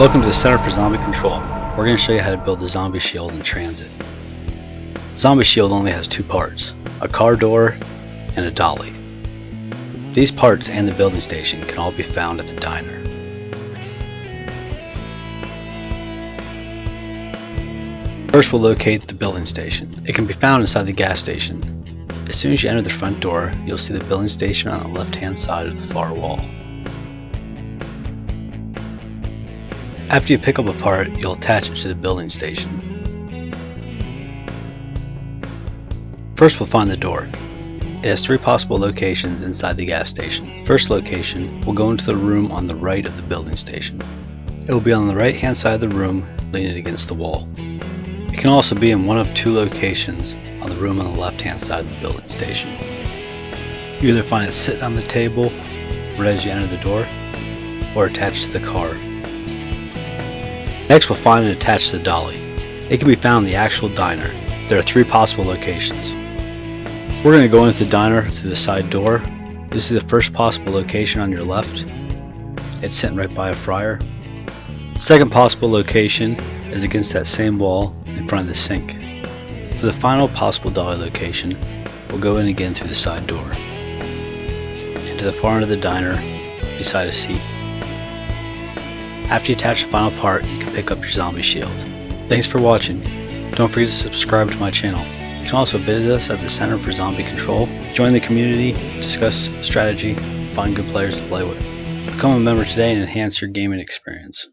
Welcome to the Center for Zombie Control. We're going to show you how to build a zombie shield in Tranzit. The zombie shield only has two parts, a car door and a dolly. These parts and the building station can all be found at the diner. First we'll locate the building station. It can be found inside the gas station. As soon as you enter the front door, you'll see the building station on the left hand side of the far wall. After you pick up a part, you'll attach it to the building station. First we'll find the door. It has three possible locations inside the gas station. First location will go into the room on the right of the building station. It will be on the right hand side of the room, leaning against the wall. It can also be in one of two locations on the room on the left hand side of the building station. You either find it sitting on the table right as you enter the door, or attached to the car Next we'll find and attach the dolly. It can be found in the actual diner. There are three possible locations. We're going to go into the diner through the side door. This is the first possible location on your left. It's sitting right by a fryer. Second possible location is against that same wall in front of the sink. For the final possible dolly location, we'll go in again through the side door. Into the far end of the diner, beside a seat. After you attach the final part, you can pick up your zombie shield. Thanks for watching. Don't forget to subscribe to my channel. You can also visit us at the Center for Zombie Control, join the community, discuss strategy, find good players to play with. Become a member today and enhance your gaming experience.